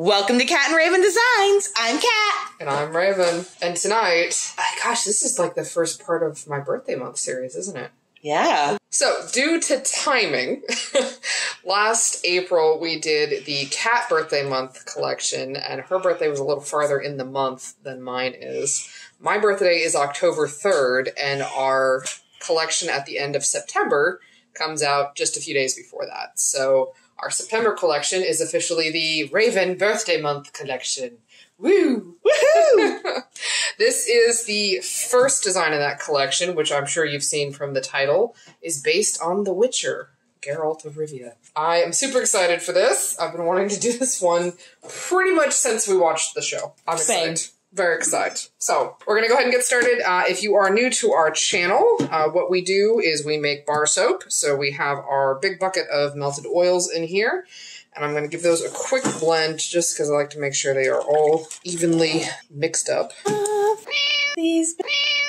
Welcome to Cat and Raven Designs. I'm Cat. And I'm Raven. And tonight, gosh, this is like the first part of my birthday month series, isn't it? Yeah. So, due to timing, last April we did the cat birthday month collection, and her birthday was a little farther in the month than mine is. My birthday is October 3rd, and our collection at the end of September comes out just a few days before that. So, our September collection is officially the Raven Birthday Month collection. Woo! Woohoo! This is the first design in that collection, which I'm sure you've seen from the title, is based on The Witcher, Geralt of Rivia. I am super excited for this. I've been wanting to do this one pretty much since we watched the show. I'm Same. excited. Very excited. So, we're going to go ahead and get started. Uh, if you are new to our channel, uh, what we do is we make bar soap. So, we have our big bucket of melted oils in here. And I'm going to give those a quick blend just because I like to make sure they are all evenly mixed up. These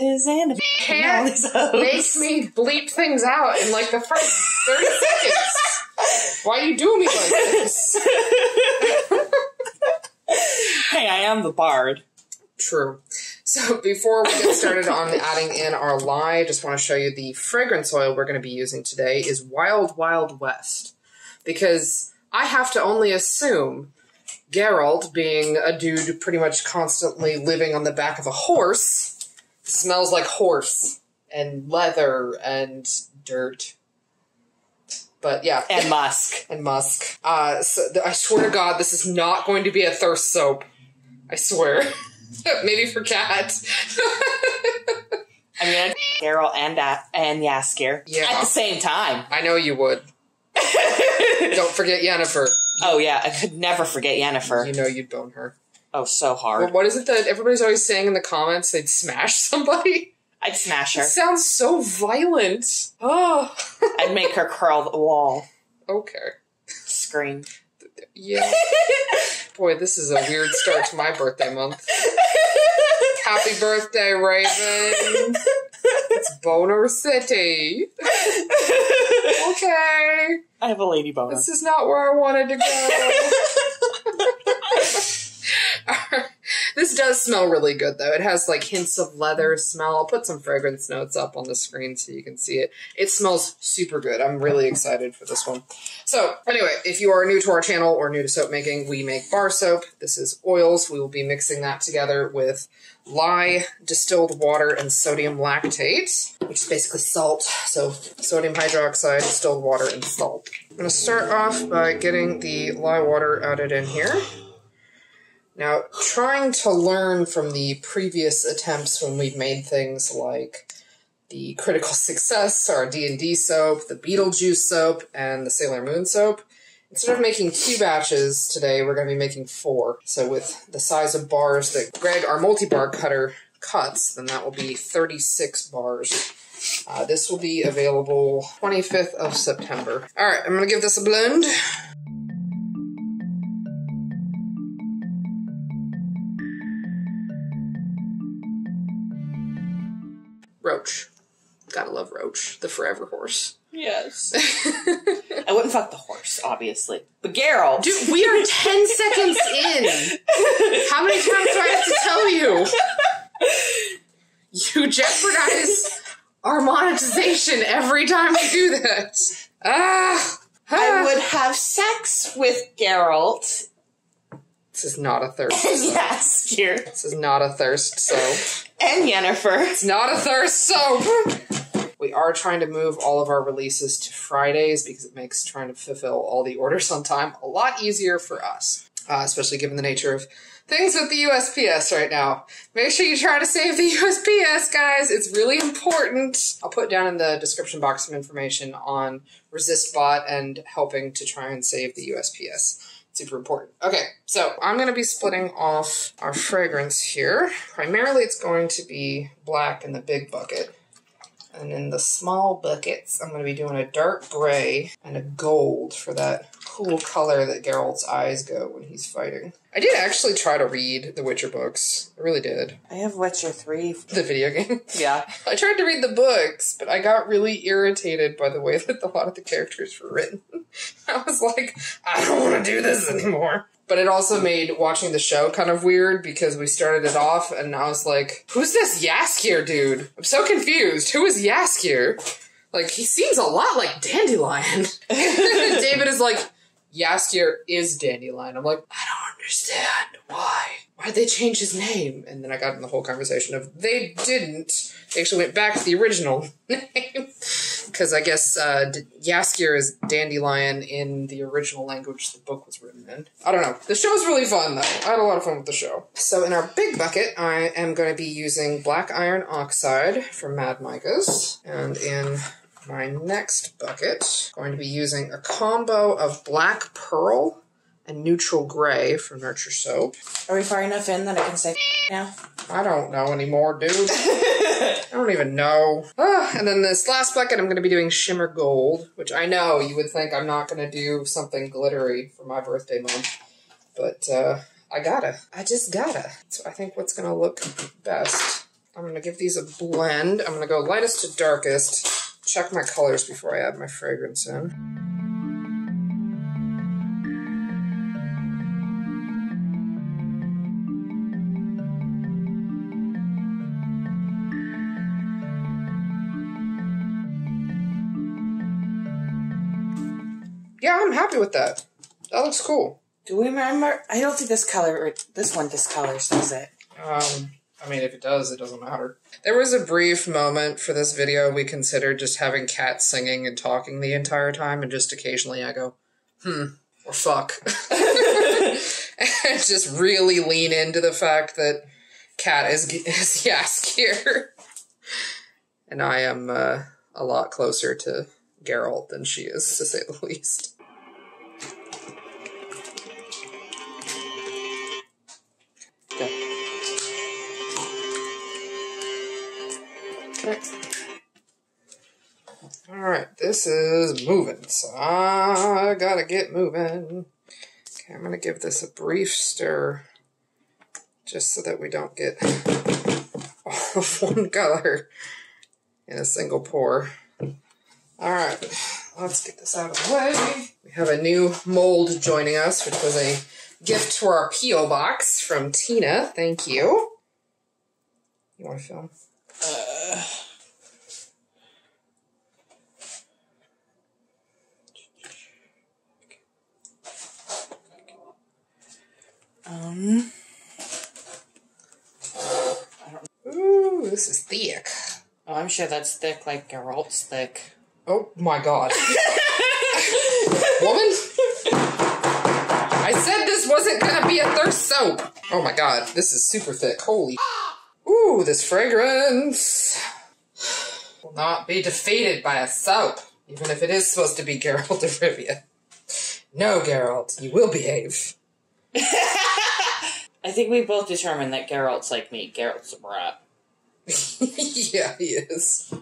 is and Can't make me bleep things out in like the first 30 seconds. Why are you doing me like this? Hey, I am the bard. True. So before we get started on adding in our lye, I just want to show you the fragrance oil we're going to be using today is Wild Wild West. Because I have to only assume Geralt, being a dude pretty much constantly living on the back of a horse, smells like horse and leather and dirt. But yeah. And Musk. and musk. Uh, so th- I swear to God, this is not going to be a thirst soap. I swear. Maybe for cat. I mean, gonna Daryl and uh, and Jaskier Yeah. at the same time. I know you would. Don't forget Yennefer. Oh yeah, I could never forget Yennefer. You know you'd bone her. Oh, so hard. what is it that everybody's always saying in the comments? They'd smash somebody. I'd smash her. It sounds so violent. Oh. I'd make her curl the wall. okay. Scream. Yeah. Boy, this is a weird start to my birthday month. Happy birthday, Raven. It's Boner City. Okay. I have a lady boner. This is not where I wanted to go. This does smell really good though. It has like hints of leather smell. I'll put some fragrance notes up on the screen so you can see it. It smells super good. I'm really excited for this one. So, anyway, if you are new to our channel or new to soap making, we make bar soap. This is oils. We will be mixing that together with lye, distilled water, and sodium lactate, which is basically salt. So, sodium hydroxide, distilled water, and salt. I'm to start off by getting the lye water added in here. Now, trying to learn from the previous attempts when we've made things like the Critical Success, our D&D soap, the Beetlejuice soap, and the Sailor Moon soap, instead of making two batches today, we're going to be making four. So with the size of bars that Greg, our multi-bar cutter, cuts, then that will be 36 bars. Uh, this will be available 25th of September. All right, I'm going to give this a blend. Gotta love Roach, the forever horse. Yes. I wouldn't fuck the horse, obviously. But Geralt. Dude, we are 10 seconds in. How many times do I have to tell you? You jeopardize our monetization every time we do that. Ah. I ah. would have sex with Geralt. This is not a thirst. yes, dear. This is not a thirst soap. And Yennefer. It's not a thirst soap. We are trying to move all of our releases to Fridays because it makes trying to fulfill all the orders on time a lot easier for us, uh, especially given the nature of things with the USPS right now. Make sure you try to save the USPS, guys. It's really important. I'll put down in the description box some information on ResistBot and helping to try and save the USPS. Super important. Okay, so I'm going to be splitting off our fragrance here. Primarily, it's going to be black in the big bucket. And in the small buckets, I'm going to be doing a dark gray and a gold for that cool color that Geralt's eyes go when he's fighting. I did actually try to read the Witcher books. I really did. I have Witcher 3. The video game. Yeah. I tried to read the books, but I got really irritated by the way that a lot of the characters were written. I was like, I don't want to do this anymore. But it also made watching the show kind of weird because we started it off and I was like, who's this Jaskier dude? I'm so confused. Who is Jaskier? Like, he seems a lot like Dandelion. David is like, Jaskier is Dandelion. I'm like, I don't understand. Why? Why'd they change his name? And then I got in the whole conversation of they didn't. They actually went back to the original name. Because I guess uh, D- Jaskier is Dandelion in the original language the book was written in. I don't know. The show's really fun, though. I had a lot of fun with the show. So in our big bucket, I am going to be using Black Iron Oxide from Mad Micas. And in my next bucket, I'm going to be using a combo of Black Pearl and Neutral Gray from Nurture Soap. Are we far enough in that I can say now? I don't know anymore, dude. I don't even know. Ah, and then this last bucket, I'm going to be doing Shimmer Gold, which I know you would think I'm not going to do something glittery for my birthday month, but uh, I gotta. I just gotta. So I think what's going to look best. I'm going to give these a blend. I'm going to go lightest to darkest. Check my colors before I add my fragrance in. Yeah, I'm happy with that. That looks cool. Do we remember? I don't think this color, or this one discolors, does it? Um, I mean, if it does, it doesn't matter. There was a brief moment for this video we considered just having Cat singing and talking the entire time, and just occasionally I go, hmm, or fuck. and just really lean into the fact that Cat is, is Jaskier. and I am uh, a lot closer to Geralt than she is, to say the least. Alright, this is moving, so I gotta get moving. Okay, I'm gonna give this a brief stir just so that we don't get all of one color in a single pour. Alright, let's get this out of the way. We have a new mold joining us, which was a gift to our P.O. box from Tina. Thank you. You want to film? Uh, um, Ooh, this is thick. oh, I'm sure that's thick like Geralt's thick. Oh my god. Woman? I said this wasn't gonna be a thirst soap. Oh my god, this is super thick. Holy. Ooh, this fragrance will not be defeated by a soap, even if it is supposed to be Geralt of Rivia. No, Geralt, you will behave. I think we both determined that Geralt's like me. Geralt's a brat. yeah, he is.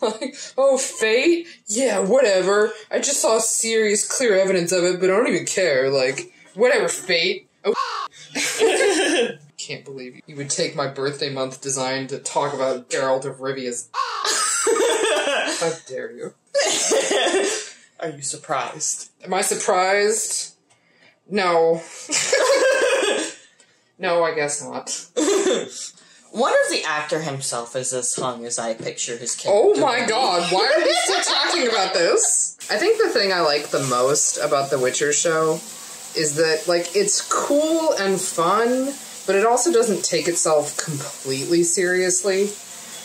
Like, oh, fate? Yeah, whatever. I just saw serious, clear evidence of it, but I don't even care. Like, whatever, fate. Oh, can't believe you would take my birthday month design to talk about Geralt of Rivia's. How dare you? Are you surprised? Am I surprised? No. no, I guess not. Wonder if the actor himself is as hung as I picture his character. Oh my be. god, why are we still talking about this? I think the thing I like the most about The Witcher show is that, like, it's cool and fun, but it also doesn't take itself completely seriously,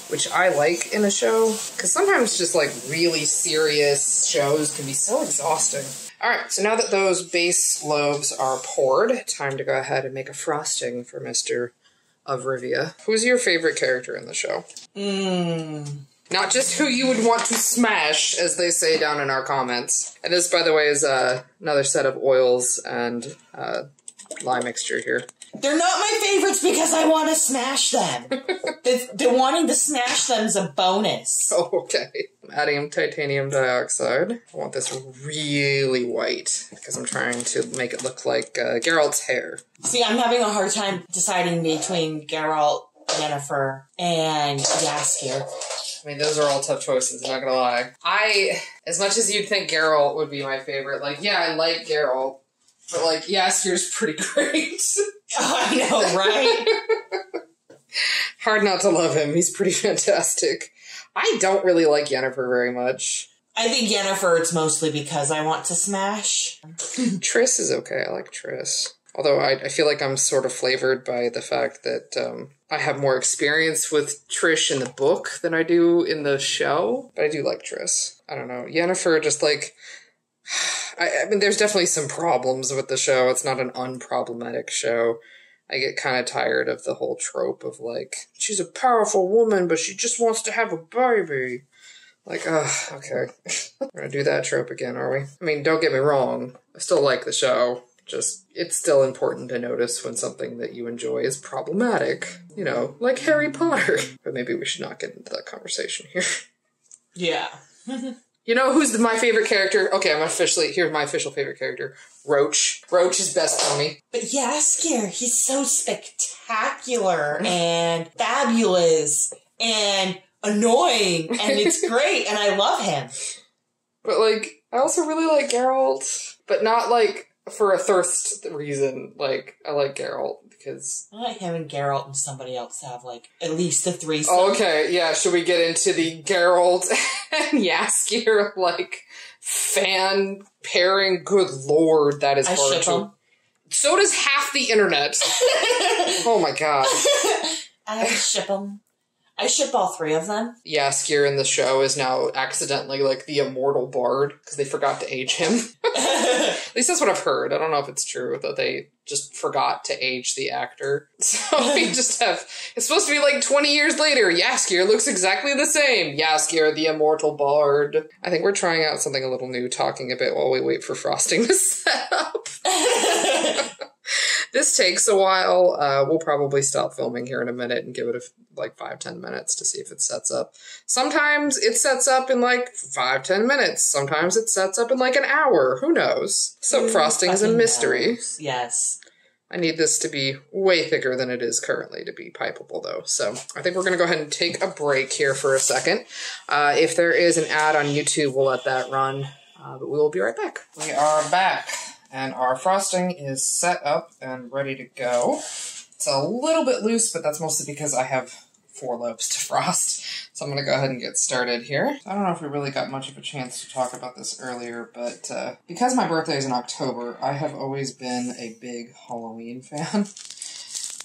which I like in a show. Because sometimes just, like, really serious shows can be so exhausting. Alright, so now that those base loaves are poured, time to go ahead and make a frosting for Mr. of Rivia. Who's your favorite character in the show? Mmm. Not just who you would want to smash, as they say down in our comments. And this, by the way, is uh, another set of oils and uh, lye mixture here. They're not my favorites because I want to smash them. the, the wanting to smash them is a bonus. Oh, okay. I'm adding titanium dioxide. I want this really white because I'm trying to make it look like uh, Geralt's hair. See, I'm having a hard time deciding between Geralt, Yennefer, and Jaskier. I mean, those are all tough choices. I'm not gonna lie. I, as much as you'd think Geralt would be my favorite, like, yeah, I like Geralt, but like, Jaskier's pretty great. I know, right? Hard not to love him. He's pretty fantastic. I don't really like Yennefer very much. I think Yennefer, it's mostly because I want to smash. Triss is okay. I like Triss. Although I, I feel like I'm sort of flavored by the fact that um, I have more experience with Triss in the book than I do in the show. But I do like Triss. I don't know. Yennefer just like. I, I mean, there's definitely some problems with the show. It's not an unproblematic show. I get kind of tired of the whole trope of like, she's a powerful woman, but she just wants to have a baby. Like, ugh, okay. We're gonna do that trope again, are we? I mean, don't get me wrong. I still like the show. Just, it's still important to notice when something that you enjoy is problematic. You know, like Harry Potter. But maybe we should not get into that conversation here. Yeah. You know who's my favorite character? Okay, I'm officially, here's my official favorite character. Roach. Roach is best for me. But Jaskier, he's so spectacular and fabulous and annoying, and it's great, and I love him. But like, I also really like Geralt, but not like for a thirst reason. Like, I like Geralt because. I like him and Geralt and somebody else have like at least a threesome. Oh, okay, yeah. Should we get into the Geralt and Jaskier like fan pairing? Good lord, that is I hard to. So does half the internet. oh my god. I ship them. I ship all three of them. Jaskier in the show is now accidentally like the immortal bard because they forgot to age him. At least that's what I've heard. I don't know if it's true that they just forgot to age the actor. So we just have it's supposed to be like 20 years later. Jaskier looks exactly the same. Jaskier, the immortal bard. I think we're trying out something a little new, talking a bit while we wait for frosting to set. This takes a while. Uh, we'll probably stop filming here in a minute and give it a, like five ten minutes to see if it sets up. Sometimes it sets up in like five ten minutes. Sometimes it sets up in like an hour. Who knows? So frosting is a mystery. knows. Yes. I need this to be way thicker than it is currently to be pipeable, though. So I think we're going to go ahead and take a break here for a second. Uh, if there is an ad on YouTube, we'll let that run. Uh, but we will be right back. We are back, and our frosting is set up and ready to go. It's a little bit loose, but that's mostly because I have four loaves to frost. So I'm going to go ahead and get started here. I don't know if we really got much of a chance to talk about this earlier, but uh, because my birthday is in October, I have always been a big Halloween fan.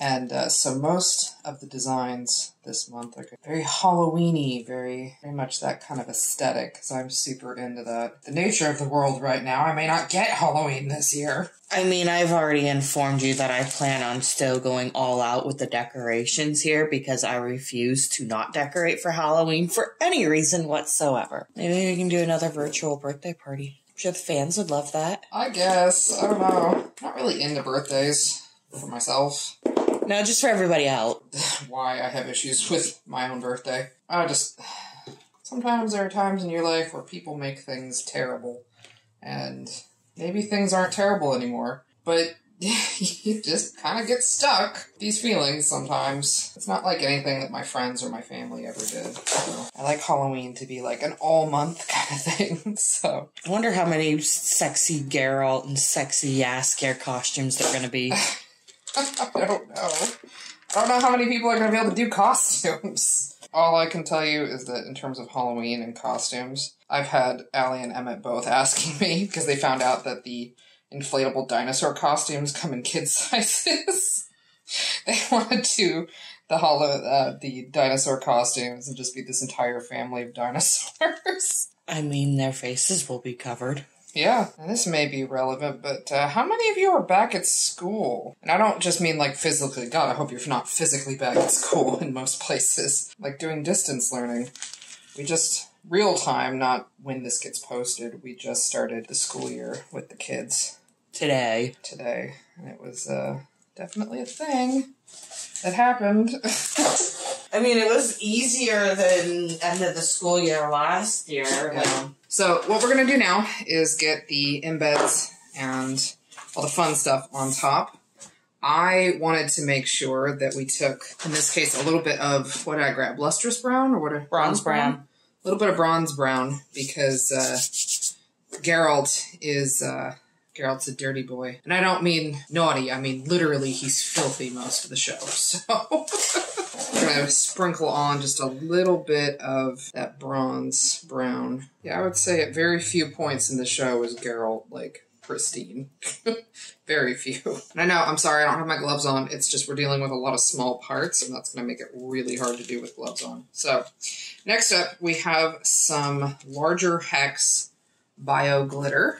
And uh, so most of the designs this month are very Halloweeny, very very much that kind of aesthetic. Because I'm super into that. The nature of the world right now, I may not get Halloween this year. I mean, I've already informed you that I plan on still going all out with the decorations here because I refuse to not decorate for Halloween for any reason whatsoever. Maybe we can do another virtual birthday party. I'm sure the fans would love that. I guess I don't know. Not really into birthdays for myself. No, just for everybody else. Why I have issues with my own birthday. I just sometimes there are times in your life where people make things terrible, and maybe things aren't terrible anymore, but you just kind of get stuck these feelings sometimes. It's not like anything that my friends or my family ever did. So I like Halloween to be like an all month kind of thing. So I wonder how many sexy Geralt and sexy Jaskier costumes there are going to be. I don't know. I don't know how many people are going to be able to do costumes. All I can tell you is that in terms of Halloween and costumes, I've had Allie and Emmett both asking me because they found out that the inflatable dinosaur costumes come in kid sizes. they want to the hollow, uh, the dinosaur costumes and just be this entire family of dinosaurs. I mean, their faces will be covered. Yeah, and this may be relevant, but uh, how many of you are back at school? And I don't just mean like physically. God, I hope you're not physically back at school in most places. Like doing distance learning. We just, real time, not when this gets posted, we just started the school year with the kids Today. today. And it was uh, definitely a thing that happened. I mean, it was easier than end of the school year last year. Yeah. So what we're gonna do now is get the embeds and all the fun stuff on top. I wanted to make sure that we took, in this case, a little bit of what did I grab? Lustrous brown or what? a- Bronze brown. A little bit of bronze brown because uh, Geralt is uh, Geralt's a dirty boy, and I don't mean naughty. I mean literally, he's filthy most of the show. So I'm gonna sprinkle on just a little bit of that bronze brown. Yeah, I would say at very few points in the show is Geralt like pristine. very few. And I know, I'm sorry, I don't have my gloves on. It's just we're dealing with a lot of small parts, and that's going to make it really hard to do with gloves on. So, next up, we have some larger hex bio glitter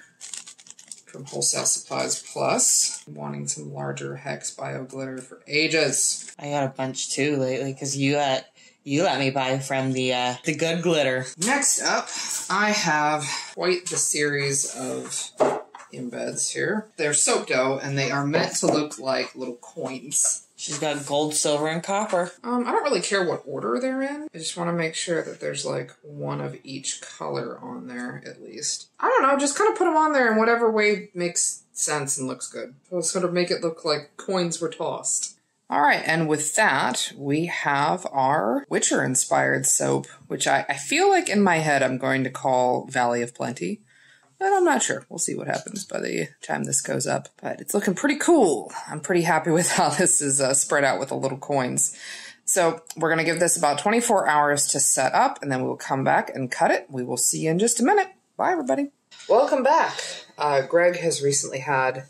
from Wholesale Supplies Plus. Wanting some larger hex bio glitter for ages. I got a bunch too lately because you got you let me buy from the uh, the good glitter. Next up, I have quite the series of embeds here. They're soap dough, and they are meant to look like little coins. She's got gold, silver, and copper. Um, I don't really care what order they're in. I just want to make sure that there's like one of each color on there at least. I don't know, just kind of put them on there in whatever way makes sense and looks good. We'll sort of make it look like coins were tossed. All right, and with that, we have our Witcher inspired soap, which I, I feel like in my head I'm going to call Valley of Plenty. But I'm not sure. We'll see what happens by the time this goes up. But it's looking pretty cool. I'm pretty happy with how this is uh, spread out with the little coins. So we're going to give this about 24 hours to set up, and then we will come back and cut it. We will see you in just a minute. Bye, everybody. Welcome back. Uh, Greg has recently had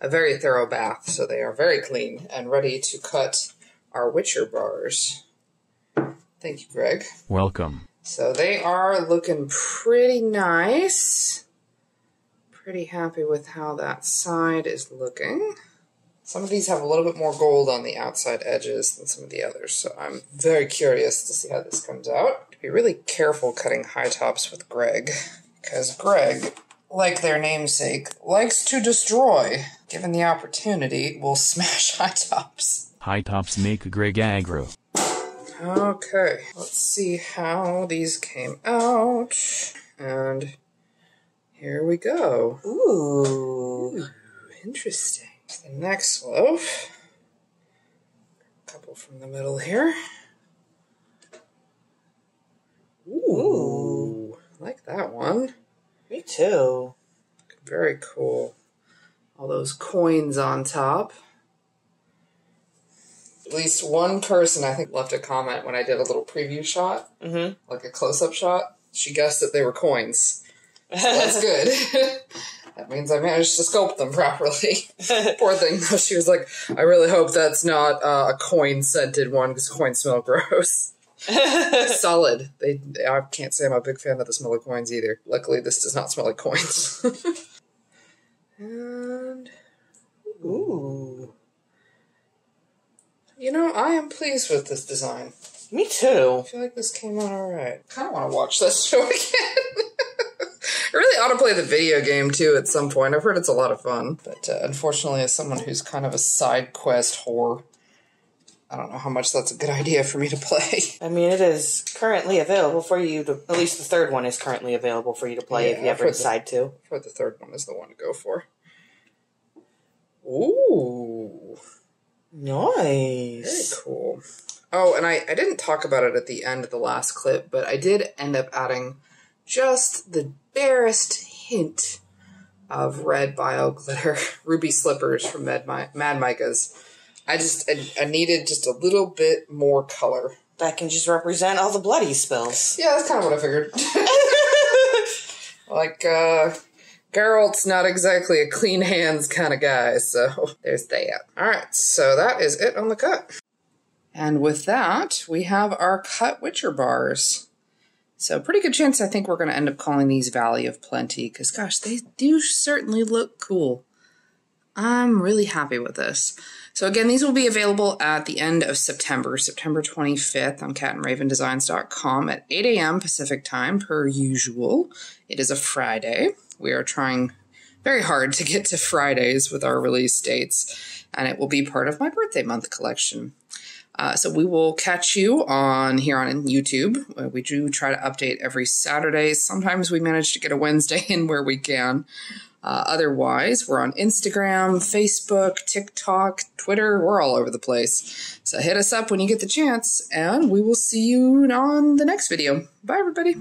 a very thorough bath, so they are very clean and ready to cut our Witcher bars. Thank you, Greg. Welcome. So they are looking pretty nice. Pretty happy with how that side is looking. Some of these have a little bit more gold on the outside edges than some of the others, so I'm very curious to see how this comes out. Be really careful cutting high tops with Greg, because Greg, like their namesake, likes to destroy. Given the opportunity, will smash high tops. High tops make Greg aggro. Okay, let's see how these came out. And here we go. Ooh. Interesting. The next loaf. A couple from the middle here. Ooh. I like that one. Me too. Very cool. All those coins on top. At least one person, I think, left a comment when I did a little preview shot, Mm-hmm. like a close up shot. She guessed that they were coins. That's good. that means I managed to sculpt them properly. Poor thing, though. She was like, I really hope that's not uh, a coin scented one because coins smell gross. Solid. They, I can't say I'm a big fan of the smell of coins either. Luckily, this does not smell like coins. and Ooh. you know, I am pleased with this design. Me too. I feel like this came out alright. Kind of want to watch this show again. I really ought to play the video game too at some point. I've heard it's a lot of fun, but uh, unfortunately, as someone who's kind of a side quest whore, I don't know how much that's a good idea for me to play. I mean, it is currently available for you to. At least the third one is currently available for you to play if you ever for the- decide to. For the third one is the one to go for. Ooh, nice. very cool. Oh, and I, I didn't talk about it at the end of the last clip, but I did end up adding just the barest hint of red bio glitter ruby slippers from Mad, Mi- Mad Micas. I just I, I needed just a little bit more color. That can just represent all the bloody spills. Yeah, that's kind of what I figured. like, uh, Geralt's not exactly a clean hands kind of guy, so there's that. Alright, so that is it on the cut. And with that, we have our cut Witcher bars. So, pretty good chance I think we're going to end up calling these Valley of Plenty, because gosh, they do certainly look cool. I'm really happy with this. So again, these will be available at the end of September, September 25th on catandravendesigns.com at 8 a.m. Pacific time per usual. It is a Friday. We are trying very hard to get to Fridays with our release dates, and it will be part of my birthday month collection. Uh, so we will catch you on here on YouTube. Uh, We do try to update every Saturday. Sometimes we manage to get a Wednesday in where we can. Uh, otherwise, we're on Instagram, Facebook, TikTok, Twitter. We're all over the place. So hit us up when you get the chance, and we will see you on the next video. Bye, everybody.